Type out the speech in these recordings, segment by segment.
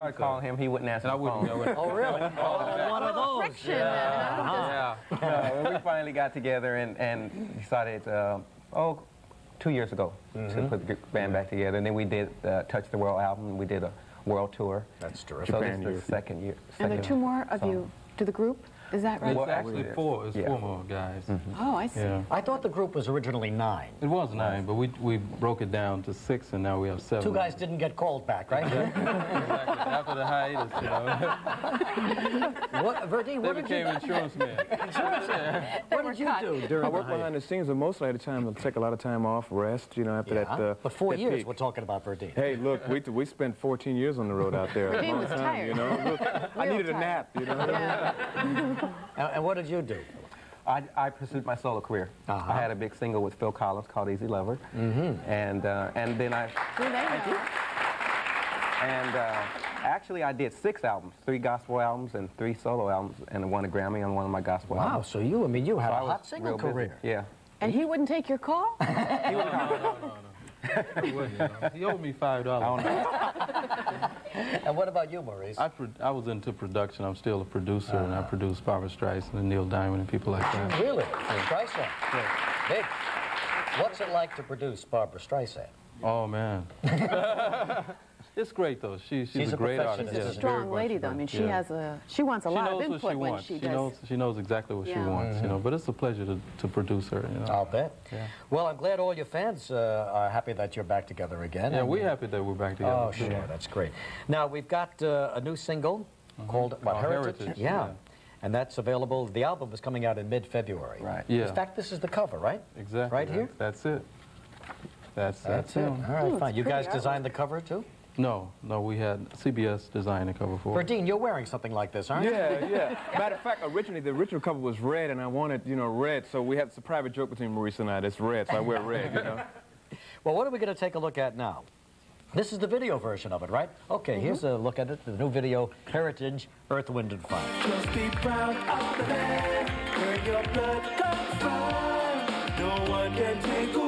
I called him, he wouldn't answer And I the wouldn't. I phone. Oh, really? Oh, one of those. Friction, then, huh? Yeah. Uh, we finally got together and, and decided, uh, oh, two years ago to put the band back together. And then we did uh, Touch the World album. And we did a world tour. That's terrific. So this is year. the second year. And there are two more of song. you to the group? Is that right? Well, actually actually, four. It's yeah. four more guys. Oh, I see. Yeah. I thought the group was originally nine. It was nine, but we we broke it down to six, and now we have seven. Two guys didn't get called back, right? Exactly. After the hiatus, you know, what, Verdine, they what did became you, insurance men. what did you do during I the work behind the scenes, but mostly at the time I take a lot of time off, rest, you know, after Yeah, that. Uh, but four that years peak. we're talking about Verdine. Hey, look, we, we spent 14 years on the road out there. Verdine was time, tired. You know, Look, I Real needed a nap, you know. Yeah. And, and what did you do? I, I pursued my solo career. Uh-huh. I had a big single with Phil Collins called Easy Lover. Mm-hmm. And, uh, and then I, Do they know? And uh, actually I did six albums, three gospel albums and three solo albums, and won a Grammy on one of my gospel Wow, albums. so you, I mean, you had So I a was hot single real busy. career. Yeah. And he wouldn't take your call? He wouldn't, you know. He owed me five dollars. And what about you, Maurice? I, pro- I was into production. I'm still a producer, and I produce Barbra Streisand and Neil Diamond and people like that. Really? Streisand? Big. What's it like to produce Barbra Streisand? Oh man, it's great though. She, she's, She's a a great artist. She's a yeah, strong lady, though. I mean, she Yeah. has a, she wants a She lot of knows what input she when wants. she She does. knows she knows exactly what she Yeah. wants. You know, but it's a pleasure to, to produce her. You know. I'll bet. Yeah. Well, I'm glad all your fans uh, are happy that you're back together again. Yeah, we're happy that we're back together. Oh, too. sure. That's great. Now, we've got uh, a new single called what, Called Heritage? Heritage, Yeah. yeah. And that's available. The album is coming out in mid-February. Right. Yeah. In fact, this is the cover, right? Exactly. Right here? That's it. That's That's it. it. All right, Ooh, fine. You pretty guys designed the cover, too? No, no, we had CBS design the cover for. it. Verdine, you're wearing something like this, aren't you? Yeah, yeah. Matter of fact, originally the original cover was red, and I wanted, you know, red. So we had it's a private joke between Maurice and I. It's red, so I wear red, you know. Well, what are we going to take a look at now? This is the video version of it, right? Okay, mm-hmm. here's a look at it, the new video, Heritage, Earth, Wind, and Fire. Just be proud of the land where your blood comes from. No one can take away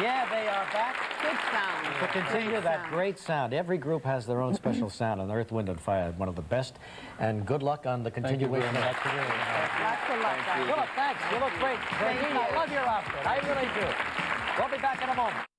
Yeah, they are back. Good sound. To continue Great that sound. great sound, every group has their own special sound, and Earth, Wind, and Fire, one of the best. And good luck on the continuation of that career. Lots of luck, guys. Well, thanks. You look great. Thank Verdine, I love your outfit. I really do. We'll be back in a moment.